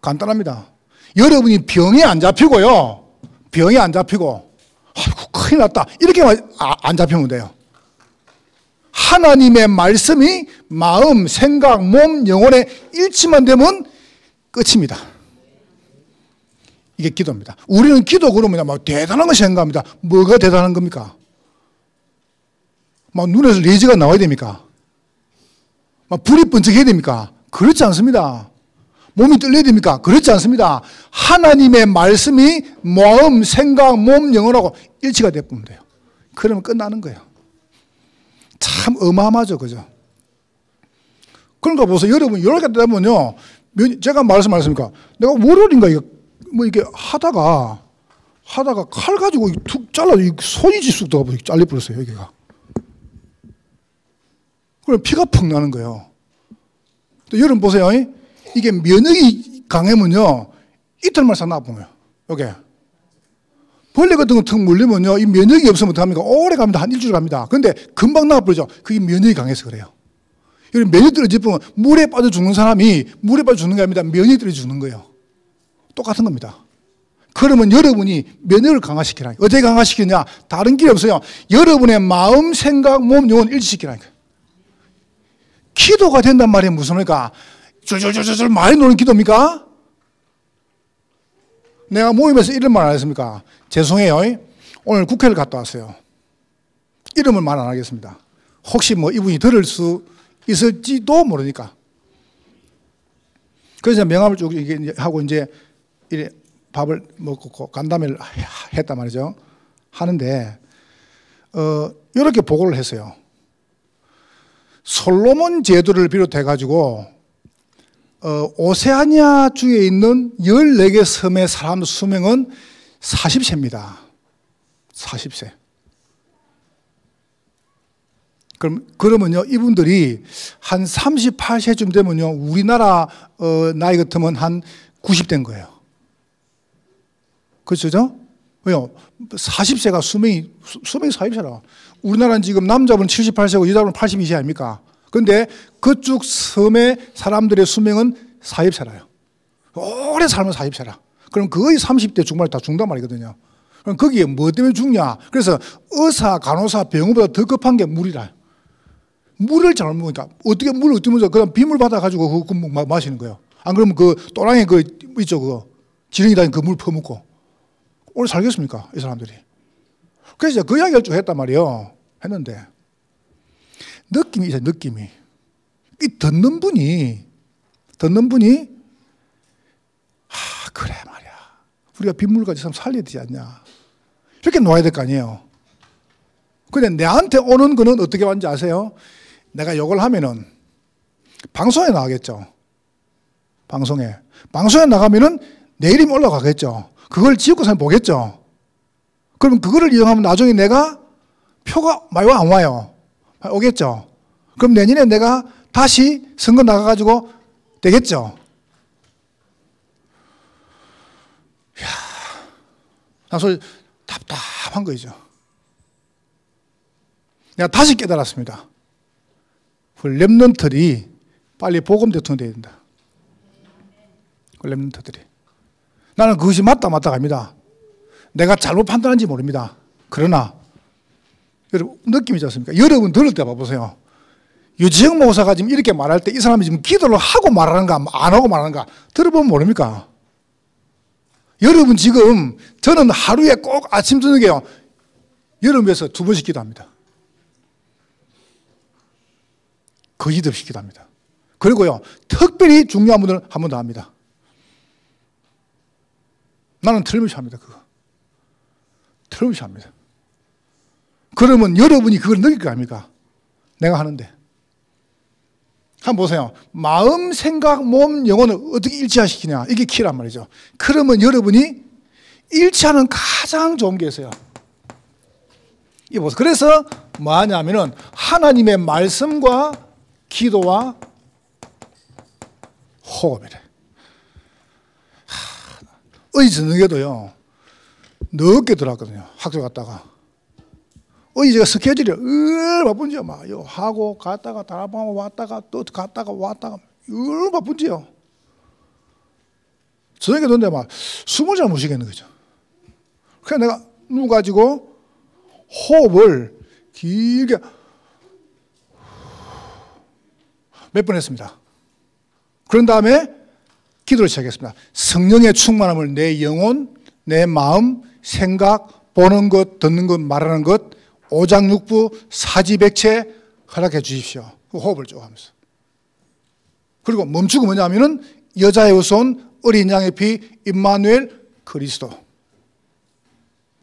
간단합니다. 여러분이 병이 안 잡히고요. 병이 안 잡히고, 아이고, 큰일 났다. 이렇게만 아, 안 잡히면 돼요. 하나님의 말씀이 마음, 생각, 몸, 영혼에 일치만 되면 끝입니다. 이게 기도입니다. 우리는 기도 그러면 막 대단한 거 생각합니다. 뭐가 대단한 겁니까? 막 눈에서 레이저가 나와야 됩니까? 막 불이 번쩍해야 됩니까? 그렇지 않습니다. 몸이 떨려야 됩니까? 그렇지 않습니다. 하나님의 말씀이 마음, 생각, 몸, 영혼하고 일치가 되면 돼요. 그러면 끝나는 거예요. 참 어마어마하죠. 그죠? 그러니까 보세요. 여러분, 이렇게 되면요. 제가 말씀하셨습니까? 내가 월요일인가 이거 뭐 이게 하다가 하다가 칼 가지고 툭 잘라 손이 지쑥 들어가 잘려 버렸어요. 여기가. 그럼 피가 펑 나는 거예요. 또 여러분 보세요. 이 게 면역이 강하면요. 이틀만 사 나쁘면 요게. 벌레 같은 거 턱 물리면요. 이 면역이 없으면 어떡합니까? 오래 갑니다. 한 일주일 갑니다. 근데 금방 나와버리죠. 그게 면역이 강해서 그래요. 여러분 면역 떨어지면 물에 빠져 죽는 사람이 물에 빠져 죽는 게 아닙니다. 면역이 떨어져 죽는 거예요. 똑같은 겁니다. 그러면 여러분이 면역을 강화시키라. 어떻게 강화시키냐? 다른 길이 없어요. 여러분의 마음, 생각, 몸, 영혼 일치시키라니까. 기도가 된단 말이에요. 무슨 말입니까? 줄줄줄줄 많이 노는 기도입니까? 내가 모임에서 이런 말 안 했습니까? 죄송해요. 오늘 국회를 갔다 왔어요. 이름을 말 안 하겠습니다. 혹시 뭐 이분이 들을 수 있을지도 모르니까. 그래서 명함을 쭉 하고 이제 밥을 먹고 간담회를 했단 말이죠. 하는데 어 이렇게 보고를 했어요. 솔로몬 제도를 비롯해 가지고 어, 오세아니아 주에 있는 14개 섬의 사람 수명은 40세입니다. 40세. 그럼, 그러면요, 이분들이 한 38세쯤 되면요, 우리나라, 어, 나이 같으면 한 90대인 거예요. 그렇죠? 왜요? 40세가 수명이, 수명이 40세라. 우리나라는 지금 남자분 78세고 여자분 82세 아닙니까? 근데 그쪽 섬의 사람들의 수명은 40세라요. 오래 살면 40세라. 그럼 거의 30대 중반에 다 죽단 말이거든요. 그럼 거기에 뭐 때문에 죽냐? 그래서 의사, 간호사, 병원보다 더 급한 게 물이라. 물을 잘 먹으니까 어떻게 물을 어떻게 먹어? 그냥 빗물 받아가지고 그거 마시는 거예요. 안 그러면 그 또랑에 그 있죠 그거 지렁이 다닌 그물 퍼먹고 오래 살겠습니까 이 사람들이? 그래서 그 이야기를 쭉 했단 말이에요. 했는데 느낌이 있어요, 느낌이. 이 듣는 분이, 듣는 분이, 아, 그래 말이야. 우리가 빗물까지 참 살려야 되지 않냐. 이렇게 놓아야 될 거 아니에요. 근데 내한테 오는 거는 어떻게 왔는지 아세요? 내가 욕을 하면은 방송에 나가겠죠. 방송에. 방송에 나가면은 내 이름이 올라가겠죠. 그걸 지역구선 보겠죠. 그럼 그거를 이용하면 나중에 내가 표가 많이 와, 안 와요? 오겠죠? 그럼 내년에 내가 다시 선거 나가가지고 되겠죠? 이야, 나소 답답한 거죠. 내가 다시 깨달았습니다. 그 랩런트들이 빨리 복음 대통령 돼야 된다. 그 랩런트들이. 나는 그것이 맞다 맞다 갑니다. 내가 잘못 판단한지 모릅니다. 그러나 여러분 느낌이지 않습니까? 여러분 들을 때 봐보세요. 유지영 목사가 지금 이렇게 말할 때 이 사람이 지금 기도를 하고 말하는가 안 하고 말하는가 들어보면 모릅니까? 여러분 지금 저는 하루에 꼭 아침 저녁에요. 여러분 위해서 두 번씩 기도합니다. 거짓 없이 기도합니다. 그리고요 특별히 중요한 분들은 한 번 더 합니다. 나는 틀림없이 합니다. 그거. 틀림없이 합니다. 그러면 여러분이 그걸 느낄 거 아닙니까? 내가 하는데. 한번 보세요. 마음, 생각, 몸, 영혼을 어떻게 일치시키냐. 이게 키란 말이죠. 그러면 여러분이 일치하는 가장 좋은 게 있어요. 이 보세요. 그래서 뭐 하냐면은 하나님의 말씀과 기도와 호흡이래. 의 저녁에도요, 늦게 들어왔거든요. 학교 갔다가. 어이 제가 스케줄이 얼 바쁜지요. 막요 하고 갔다가 다락방 왔다가 또 갔다가 왔다가 얼 바쁜지요. 저녁에 donde 막 숨을 잘 못 쉬겠는 거죠. 그래서 내가 누 가지고 호흡을 길게 몇 번 했습니다. 그런 다음에 기도를 시작했습니다. 성령의 충만함을 내 영혼, 내 마음, 생각, 보는 것, 듣는 것, 말하는 것, 오장육부, 사지백체 허락해 주십시오. 그 호흡을 쭉 하면서. 그리고 멈추고 뭐냐면은 여자의 후손, 어린 양의 피, 임마누엘, 그리스도.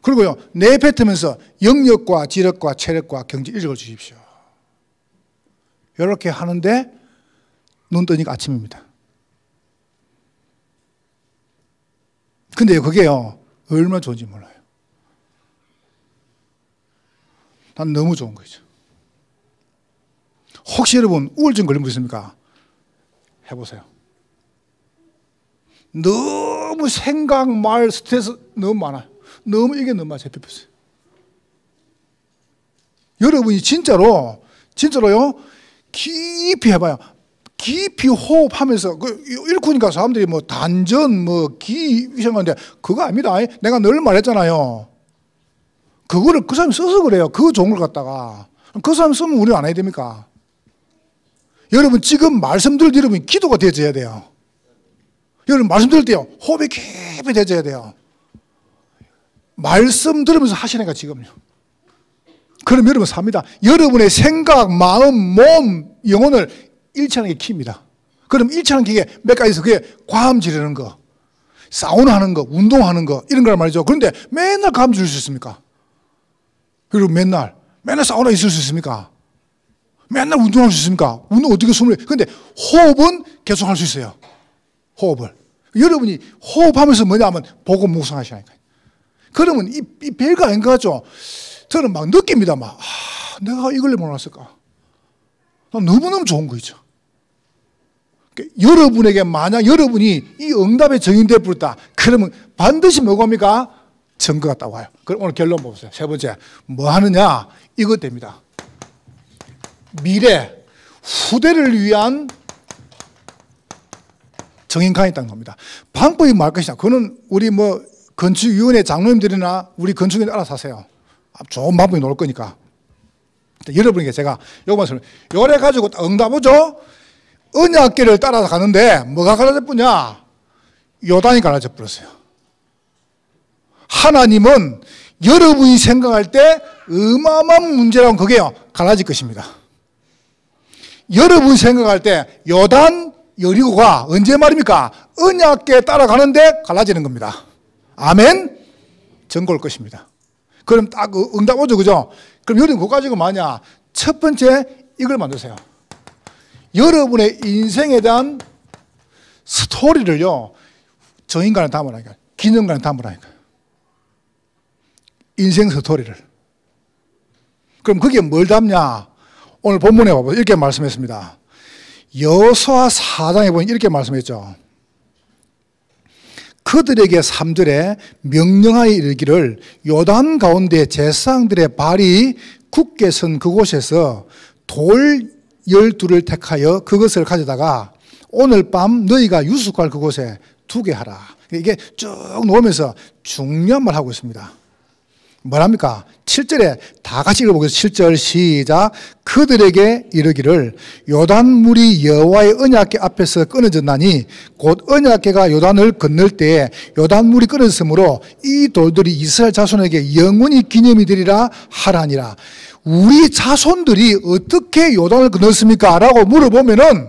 그리고요, 내뱉으면서 영역과 지력과 체력과 경제 읽어 주십시오. 이렇게 하는데 눈 뜨니까 아침입니다. 근데 그게요, 얼마나 좋은지 몰라요. 난 너무 좋은 거죠. 혹시 여러분 우울증 걸린 분 있습니까? 해보세요. 너무 생각, 말, 스트레스 너무 많아요. 너무 이게 너무 많아요. 잡혔어요. 여러분이 진짜로, 진짜로요, 깊이 해봐요. 깊이 호흡하면서, 그, 일쿠니까 사람들이 뭐 단전, 뭐 기, 이상한데, 그거 아닙니다. 내가 늘 말했잖아요. 그거를 그 사람이 써서 그래요. 그 종을 갖다가. 그 사람 쓰면 우리 안 해야 됩니까? 여러분, 지금 말씀 들을 때 여러분 기도가 되어져야 돼요. 여러분, 말씀 들을 때요. 호흡이 깊이 되어져야 돼요. 말씀 들으면서 하시니까 지금요. 그럼 여러분 삽니다. 여러분의 생각, 마음, 몸, 영혼을 일치하는 게 키입니다. 그럼 일치하는 게 몇 가지 있어. 그게 과음 지르는 거, 사우나 하는 거, 운동하는 거, 이런 거란 말이죠. 그런데 맨날 과음 지를 수 있습니까? 그리고 맨날, 맨날 사우나 있을 수 있습니까? 맨날 운동할 수 있습니까? 운동 어떻게 숨을, 근데 호흡은 계속 할 수 있어요. 호흡을. 여러분이 호흡하면서 뭐냐면 보고 묵상하시라니까. 그러면 이, 이 아닌 것 같죠? 저는 막 느낍니다. 막, 아, 내가 이걸 몰랐을까? 너무너무 좋은 거죠. 그러니까 여러분에게 만약 여러분이 이 응답에 정인돼 버렸다. 그러면 반드시 뭐겁니까? 증거가 따와요. 그럼 오늘 결론 보세요. 세 번째. 뭐 하느냐? 이것 됩니다. 미래, 후대를 위한 정인강이 있다는 겁니다. 방법이 말 것이냐? 그거는 우리 뭐 건축위원회 장로님들이나 우리 건축인들 알아서 하세요. 좋은 방법이 나올 거니까. 여러분에게 제가 요 말씀을 요래 가지고 응답하죠. 언약계를 따라서 가는데 뭐가 갈라져 뿌냐? 요단이 갈라져 버렸어요. 하나님은 여러분이 생각할 때 어마어마한 문제라면 그게요. 갈라질 것입니다. 여러분 생각할 때 요단 여리고가 언제 말입니까? 언약계 따라가는데 갈라지는 겁니다. 아멘? 전골 것입니다. 그럼 딱그 응답 오죠, 그죠? 그럼 여러분 그거 가지고 뭐냐? 첫 번째 이걸 만드세요. 여러분의 인생에 대한 스토리를요, 저 인간을 담으라니까. 기념관을 담으라니까. 인생 스토리를. 그럼 그게 뭘 담냐? 오늘 본문에 봐보세요. 이렇게 말씀했습니다. 여호수아 4장에 보면 이렇게 말씀했죠. 그들에게 3절에 명령하여 이르기를 요단 가운데 제사장들의 발이 굳게 선 그곳에서 돌 열두를 택하여 그것을 가져다가 오늘 밤 너희가 유숙할 그곳에 두게 하라. 이게 쭉 놓으면서 중요한 말 하고 있습니다. 뭐랍니까? 7절에 다 같이 읽어보겠습니다. 7절 시작. 그들에게 이르기를 요단물이 여호와의 언약궤 앞에서 끊어졌나니 곧 언약궤가 요단을 건널 때에 요단물이 끊어졌으므로 이 돌들이 이스라엘 자손에게 영원히 기념이 되리라 하라니라. 우리 자손들이 어떻게 요단을 건넜습니까? 라고 물어보면은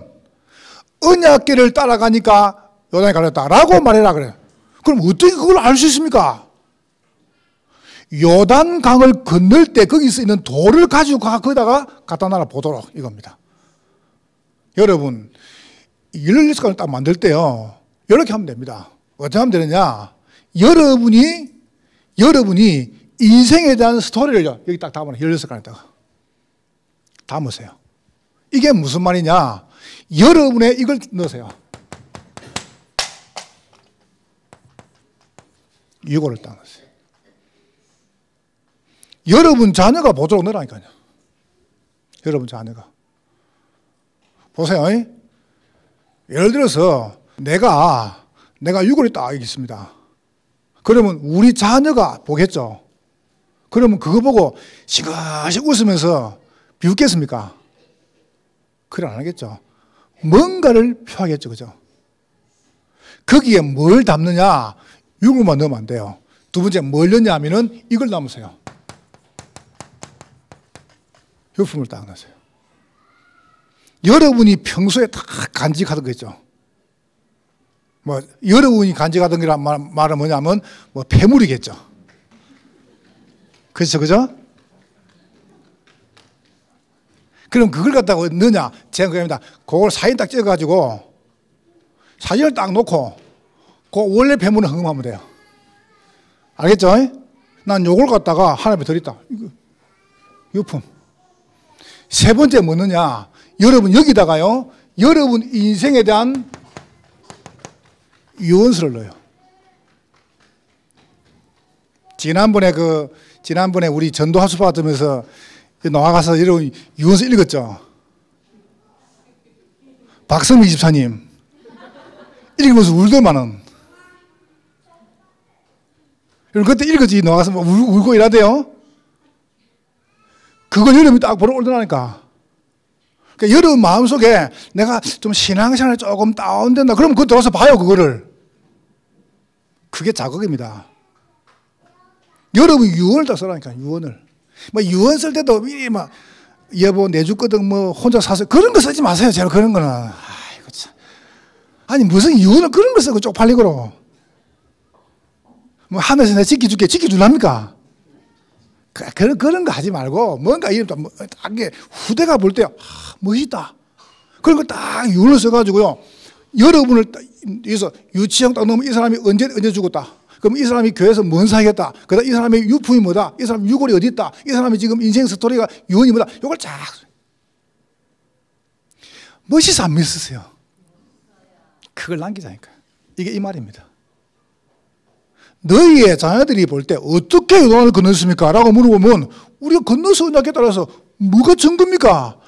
언약궤를 따라가니까 요단이 갈렸다라고 말해라 그래요. 그럼 어떻게 그걸 알 수 있습니까? 요단강을 건널 때 거기서 있는 돌을 가지고 가, 거기다가 갖다 놔라 보도록 이겁니다. 여러분, 일일스관을 딱 만들 때요, 이렇게 하면 됩니다. 어떻게 하면 되느냐? 여러분이, 여러분이 인생에 대한 스토리를 여기 딱 담아놔. 16칸에다가. 담으세요. 이게 무슨 말이냐? 여러분의 이걸 넣으세요. 이거를 딱 넣으세요. 여러분 자녀가 보도록 넣으라니까요. 여러분 자녀가. 보세요. 예를 들어서 내가, 내가 유골이 딱 있습니다. 그러면 우리 자녀가 보겠죠. 그러면 그거 보고 시그시 웃으면서 비웃겠습니까? 그래 안 하겠죠. 뭔가를 표하겠죠. 그죠? 거기에 뭘 담느냐? 유골만 넣으면 안 돼요. 두 번째 뭘 넣냐 하면은 이걸 담으세요. 효품을 딱 넣으세요. 여러분이 평소에 다 간직하던 거죠. 뭐, 여러분이 간직하던 거란 말, 말은 뭐냐면, 뭐, 폐물이겠죠. 그렇죠, 그죠? 그럼 그걸 갖다가 넣냐? 제가 그럽니다. 그걸 사진 딱 찍어가지고 사진을 딱 놓고 그 원래 배문을 흥금하면 돼요. 알겠죠? 난 요걸 갖다가 하나님에 드렸다. 이거 유품. 세 번째 뭐느냐? 여러분 여기다가요. 여러분 인생에 대한 유언서를 넣어요. 지난번에 그 지난번에 우리 전도 하수 받으면서 나와가서 여러분 유언서 읽었죠. 박성미 집사님 읽으면서 울더만은 여러분 그때 읽었지 나와서 뭐 울, 울고 이러대요. 그걸 여러분이 딱 보러 올더라니까. 그러니까 여러분 마음속에 내가 좀 신앙생활 조금 다운된다. 그럼 그거 들어서 봐요 그거를. 그게 자극입니다. 여러분 유언을 딱 써라니까 유언을. 뭐 유언 쓸 때도 미리 막 여보 내주거든 뭐 혼자 사서 그런 거 쓰지 마세요. 제가 그런 거는. 아이고 참. 아니 무슨 유언을 그런 거 쓰고 쪽팔리고로. 뭐 하면서 내 지켜줄게 지켜줄랍니까? 그, 그런, 그런 거 하지 말고 뭔가 딱, 뭐, 후대가 볼 때, 아, 멋있다. 그런 거 딱 유언을 써가지고요. 여러분을 여기서 유치형 딱 넣으면 이 사람이 언제, 언제 죽었다. 그럼 이 사람이 교회에서 뭔 사겠다. 그 다음 이 사람의 유품이 뭐다. 이 사람 유골이 어디 있다. 이 사람이 지금 인생 스토리가 유언이 뭐다. 이걸 쫙. 멋있어 안 멋있으세요? 그걸 남기자니까. 이게 이 말입니다. 너희의 자녀들이 볼 때 어떻게 요단을 건넜습니까? 라고 물어보면 우리가 건너서 언약에 따라서 뭐가 증거입니까?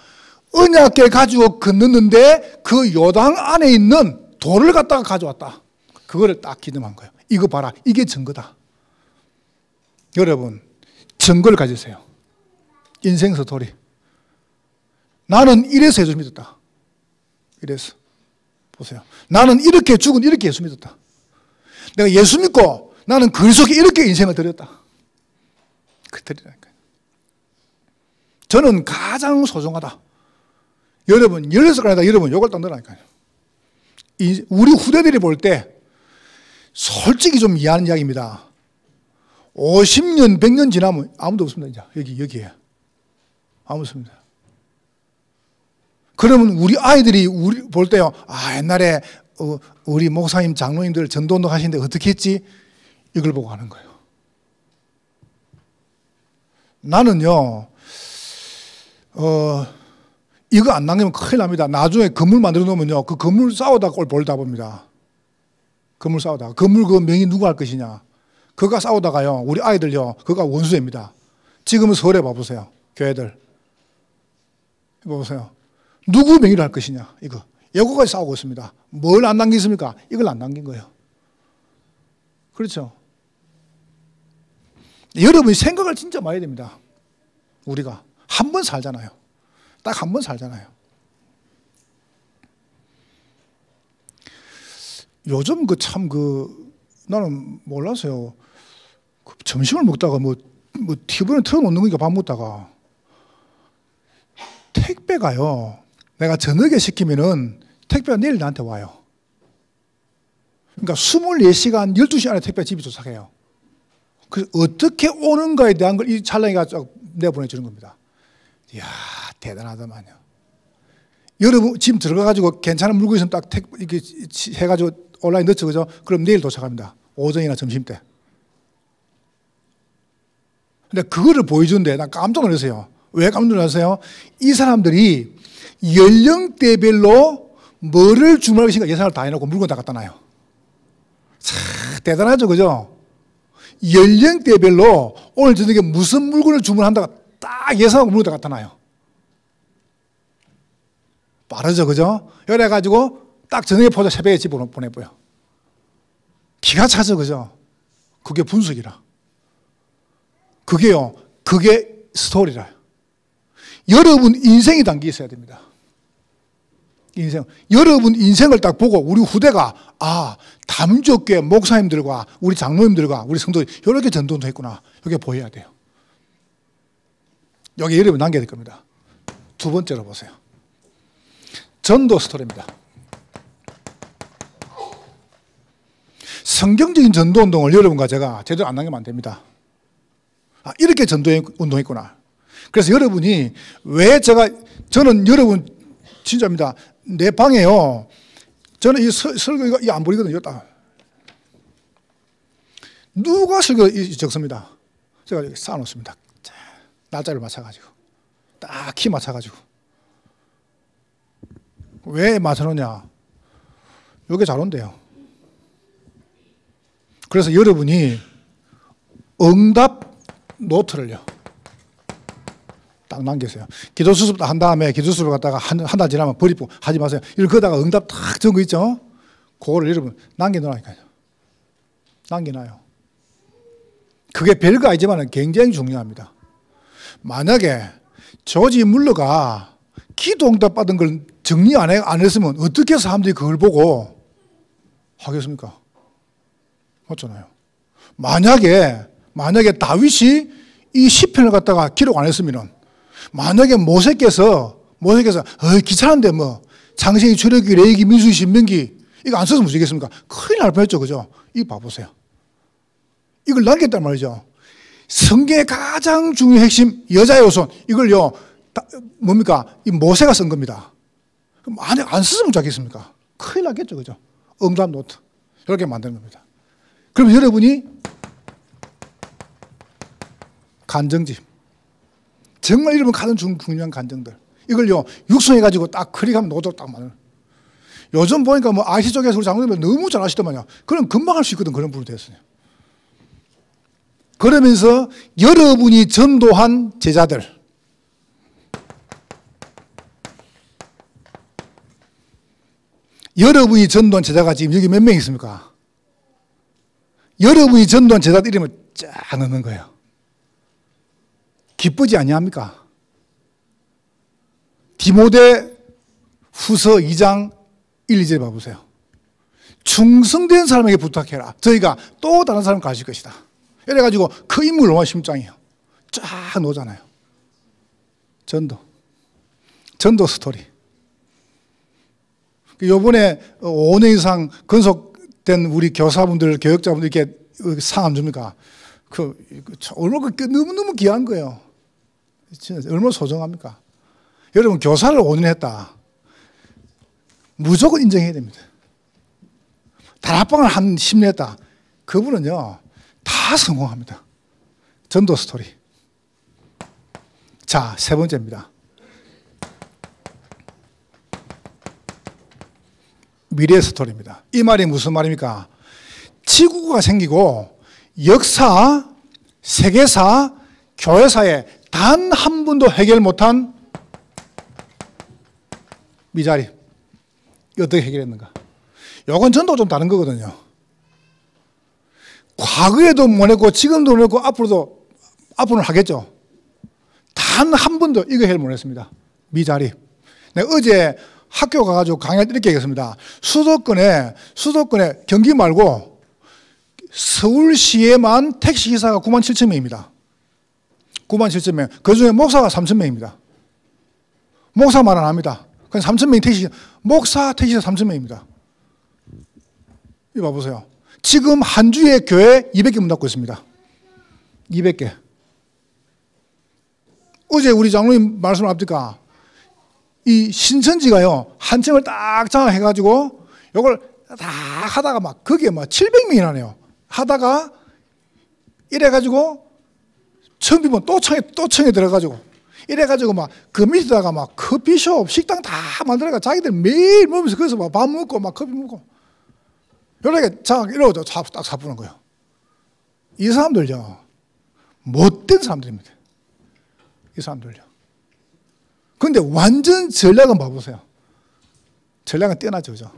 언약계 가지고 건넜는데 그 요당 안에 있는 돌을 갖다가 가져왔다. 그거를 딱 기념한 거예요. 이거 봐라. 이게 증거다. 여러분, 증거를 가지세요. 인생 스토리. 나는 이래서 예수 믿었다. 이래서. 보세요. 나는 이렇게 죽은 이렇게 예수 믿었다. 내가 예수 믿고 나는 그 속에 이렇게 인생을 드렸다. 그 드리라니까요. 저는 가장 소중하다. 여러분, 열여섯 아니다 여러분 요걸 딱 넣으라니까요. 우리 후대들이 볼 때 솔직히 좀 이해하는 이야기입니다. 50년, 100년 지나면 아무도 없습니다. 이제 여기, 여기에. 아무 없습니다. 그러면 우리 아이들이 우리 볼 때요, 아, 옛날에 어, 우리 목사님, 장로님들 전도운동 하시는데 어떻게 했지? 이걸 보고 하는 거예요. 나는요, 어, 이거 안 남기면 큰일 납니다. 나중에 건물 만들어 놓으면요, 그 건물 싸우다 꼴 볼다 봅니다. 건물 싸우다가 건물 그 명의 누구 할 것이냐. 그가 싸우다가요 우리 아이들요 그가 원수입니다. 지금은 서울에 봐보세요 교회들. 봐보세요. 누구 명의로 할 것이냐 이거. 여거까지 싸우고 있습니다. 뭘 안 남겼습니까? 이걸 안 남긴 거예요. 그렇죠 여러분이 생각을 진짜 많이 됩니다 우리가 한 번 살잖아요 딱 한 번 살잖아요 요즘 그 참그 그 나는 몰랐어요. 그 점심을 먹다가 뭐, 뭐 TV를 틀어놓는 거니까 밥 먹다가 택배가요. 내가 저녁에 시키면은 택배가 내일 나한테 와요. 그러니까 24시간 12시 안에 택배 집이 도착해요. 그 어떻게 오는가에 대한 걸 이 찰랑이가 내보내주는 겁니다. 이야, 대단하다만요. 여러분, 지금 들어가가지고 괜찮은 물건 있으면 딱 택, 이렇게 해가지고 온라인 넣죠, 그죠? 그럼 내일 도착합니다. 오전이나 점심 때. 근데 그거를 보여주는데 난 깜짝 놀랐어요. 왜 깜짝 놀랐어요? 이 사람들이 연령대별로 뭐를 주문할 것인가 예상을 다 해놓고 물건 다 갖다 놔요. 참 대단하죠, 그죠? 연령대별로 오늘 저녁에 무슨 물건을 주문한다가 딱 예상하고 물건 놔요. 빠르죠, 그죠? 이래가지고 딱 저녁에 포자 새벽에 집 보내보여. 기가 차죠, 그죠? 그게 분석이라. 그게요, 그게 스토리라. 여러분 인생이 담겨 있어야 됩니다. 인생. 여러분 인생을 딱 보고 우리 후대가 아, 담적교 목사님들과 우리 장로님들과 우리 성도 이렇게 전도도 했구나. 이게 보여야 돼요. 여기 여러분 남겨야 될 겁니다. 두 번째로 보세요. 전도 스토리입니다. 성경적인 전도 운동을 여러분과 제가 제대로 안 남기면 안 됩니다. 아, 이렇게 전도 운동했구나. 그래서 여러분이 왜 제가 저는 여러분 진짜입니다. 내 방에요. 저는 이 설, 설교 이거 안 보이거든요. 딱. 누가 설교 적습니다. 제가 여기 쌓아놓습니다. 날짜를 맞춰가지고 딱 키 맞춰가지고 왜 맞춰놓냐? 이게 잘 온대요. 그래서 여러분이 응답 노트를요. 딱 남기세요. 기도 수습 한 다음에 기도 수습을 갖다가 한달 지나면 버리고 하지 마세요. 이걸 거다가 응답 딱 적은 거 있죠? 그거를 여러분 남겨놓으니까요. 남겨놔요. 그게 별거 아니지만 굉장히 중요합니다. 만약에 조지 물러가 기도 응답 받은 걸 정리 안, 해, 안 했으면 어떻게 사람들이 그걸 보고 하겠습니까? 맞잖아요. 만약에, 만약에 다윗이 이 시편을 갖다가 기록 안 했으면 만약에 모세께서, 모세께서, 어 귀찮은데 뭐, 장세기, 출애기, 레이기, 민수기, 신명기, 이거 안 써서 무시겠습니까? 큰일 날 뻔했죠. 그죠? 이거 봐보세요. 이걸 남겼단 말이죠. 성경의 가장 중요한 핵심, 여자의 요소, 이걸요, 뭡니까? 이 모세가 쓴 겁니다. 그럼 안에 안 쓰면 좋겠습니까? 큰일 나겠죠. 그죠? 응답 노트. 이렇게 만드는 겁니다. 그럼 여러분이 간증집. 정말 여러분 가장 중요한 간증들. 이걸요, 육성해가지고 딱 클릭하면 노트 딱 만들 요즘 보니까 뭐 IT 쪽에서 우리 장로님 너무 잘 하시더만요. 그럼 금방 할 수 있거든. 그런 분이 됐어요. 그러면서 여러분이 전도한 제자들, 여러분이 전도한 제자가 지금 여기 몇 명 있습니까? 여러분이 전도한 제자들 이름을 쫙 넣는 거예요. 기쁘지 아니합니까? 디모데 후서 2장 1, 2절 봐보세요. 충성된 사람에게 부탁해라. 저희가 또 다른 사람 가실 것이다. 이래가지고 그 인물 로마 심장이에요. 쫙 놓잖아요. 전도. 전도 스토리. 그 요번에 5년 이상 근속된 우리 교사분들, 교육자분들 이렇게 상 안 줍니까? 그, 얼마나 그 너무너무 귀한 거예요. 얼마나 소중합니까? 여러분, 교사를 5년 했다. 무조건 인정해야 됩니다. 다락방을 한 10년 했다. 그분은요, 다 성공합니다. 전도 스토리. 자, 세 번째입니다. 미래 스토리입니다. 이 말이 무슨 말입니까? 지구가 생기고 역사, 세계사, 교회사에 단 한 번도 해결 못한 미자리. 어떻게 해결했는가? 요건 전도 좀 다른 거거든요. 과거에도 못 했고, 지금도 못 했고, 앞으로도, 앞으로는 하겠죠. 단한 번도 이거 해결 못 했습니다. 미자리. 내가 어제 학교 가가지고 때 이렇게 얘기했습니다. 수도권에, 수도권에 경기 말고 서울시에만 택시기사가 9만 7천 명입니다. 9만 7천 명. 그 중에 목사가 3천 명입니다. 목사 말 안 합니다. 그냥 3천 명이 택시, 목사 택시사 3천 명입니다. 이거 봐보세요. 지금 한 주에 교회 200개 문 닫고 있습니다. 200개. 어제 우리 장로님 말씀을 합니까? 이 신천지가요, 한 층을 딱 장악해가지고, 요걸 다 하다가 막, 거기에 막 700명이 나네요. 하다가, 이래가지고, 비면 또 청에, 또 청에 들어가지고, 이래가지고 막, 그 밑에다가 막, 커피숍, 식당 다 만들어가 자기들 매일 먹으면서 거기서 막 밥 먹고, 막 커피 먹고, 이렇게 장, 이러고 딱 사푸는 거예요. 이 사람들요, 못된 사람들입니다. 이 사람들요. 근데 완전 전략은 봐보세요. 전략은 뛰어나죠, 그죠?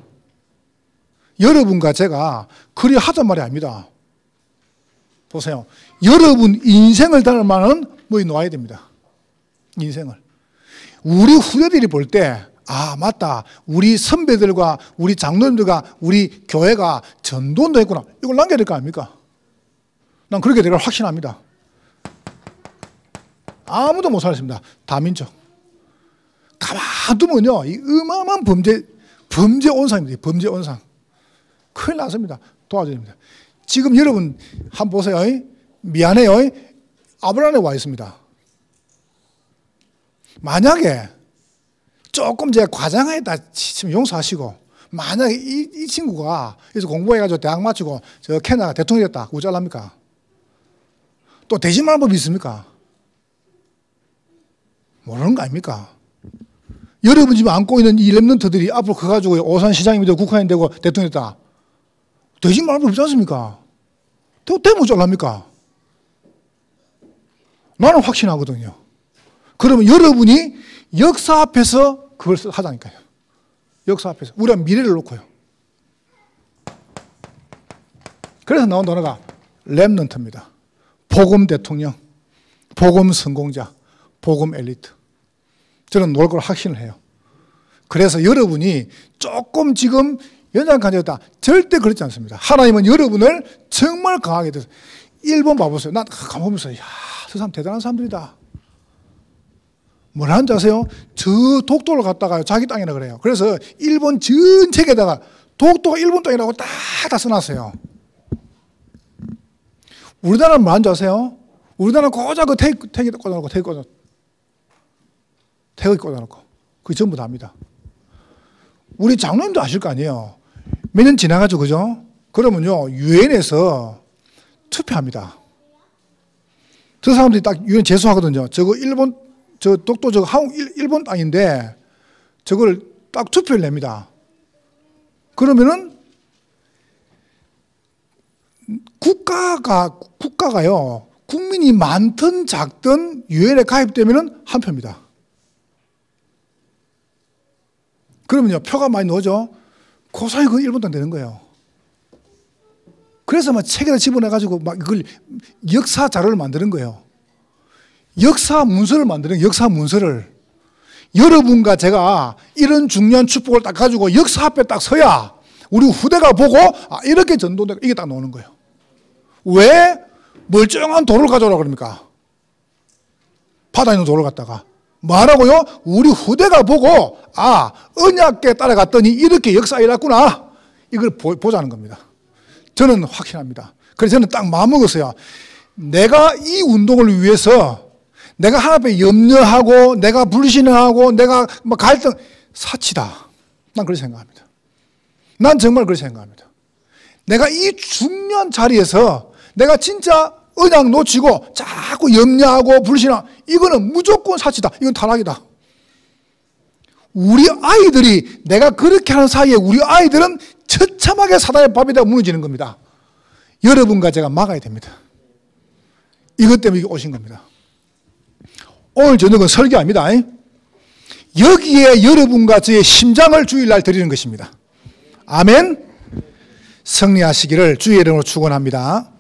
여러분과 제가 그리 하단 말이 아닙니다. 보세요. 여러분 인생을 닮을 만한 뭐 놓아야 됩니다. 인생을. 우리 후대들이 볼 때, 아, 맞다. 우리 선배들과 우리 장로님들과 우리 교회가 전도도 했구나. 이걸 남겨야 될 거 아닙니까? 난 그렇게 되걸 확신합니다. 아무도 못 살았습니다. 다민족. 가만 두면요, 이 어마어마한 범죄, 범죄 온상입니다. 범죄 온상. 큰일 났습니다. 도와줘야 됩니다. 지금 여러분, 한번 보세요. 미안해요. 아브라함에 와 있습니다. 만약에 조금 제가 과장했다 치면 용서하시고 만약에 이, 이 친구가 그래서 공부해가지고 대학 마치고 저 캐나다 대통령이 됐다. 우짤랍니까? 또 대신말 법이 있습니까? 모르는 거 아닙니까? 여러분 지금 안고 있는 이 랩런트들이 앞으로 커가지고 오산 시장이 되고 국회의원이 되고 대통령이 됐다. 대신말 법 없지 않습니까? 또 때문에 어쩔랍니까? 나는 확신하거든요. 그러면 여러분이 역사 앞에서 그걸 하자니까요. 역사 앞에서. 우리가 미래를 놓고요. 그래서 나온 단어가 랩넌트입니다. 복음 대통령, 복음 성공자, 복음 엘리트. 저는 놀 걸 확신을 해요. 그래서 여러분이 조금 지금 연약한자다 절대 그렇지 않습니다. 하나님은 여러분을 정말 강하게 돼서 1번 봐보세요. 난 가만 보면서 야, 저 사람 대단한 사람들이다. 뭘 하는지 아세요? 저 독도를 갖다가 자기 땅이라 그래요. 그래서 일본 전체에다가 독도가 일본 땅이라고 딱 다 써놨어요. 우리나라는 뭐 하는지 아세요? 우리나라는 고작 그 태극, 태극 꽂아놓고, 태극 꽂아 태극 꽂아놓고. 그게 전부 다입니다. 우리 장로님도 아실 거 아니에요. 몇 년 지나가죠, 그죠? 그러면요, 유엔에서 투표합니다. 저 사람들이 딱 유엔 재수하거든요. 저거 일본 저 독도 저 한국 일 본 땅인데 저걸 딱 투표를 냅니다. 그러면은 국가가 국가가요 국민이 많든 작든 유엔에 가입되면은 한 표입니다. 그러면요 표가 많이 넣어죠. 고사히 그 일본 땅 되는 거예요. 그래서 막 책에다 집어넣어가지고 막 이걸 역사 자료를 만드는 거예요. 역사 문서를 만드는 역사 문서를 여러분과 제가 이런 중요한 축복을 딱 가지고 역사 앞에 딱 서야 우리 후대가 보고 아, 이렇게 전도되고 이게 딱 나오는 거예요. 왜 멀쩡한 돌을 가져오라 그럽니까? 바다에 있는 돌을 갖다가 뭐하라고요? 우리 후대가 보고 아 언약계 따라갔더니 이렇게 역사 일었구나 이걸 보, 보자는 겁니다. 저는 확신합니다. 그래서 저는 딱 마음먹었어요. 내가 이 운동을 위해서 내가 하나님 앞에 염려하고 내가 불신하고 내가 뭐 갈등 사치다. 난 그렇게 생각합니다. 난 정말 그렇게 생각합니다. 내가 이 중요한 자리에서 내가 진짜 언약 놓치고 자꾸 염려하고 불신하 이거는 무조건 사치다. 이건 타락이다. 우리 아이들이 내가 그렇게 하는 사이에 우리 아이들은 처참하게 사단의 밥이 되어 무너지는 겁니다. 여러분과 제가 막아야 됩니다. 이것 때문에 오신 겁니다. 오늘 저녁은 설교 아닙니다. 여기에 여러분과 저의 심장을 주일날 드리는 것입니다. 아멘. 승리하시기를 주의 이름으로 축원합니다.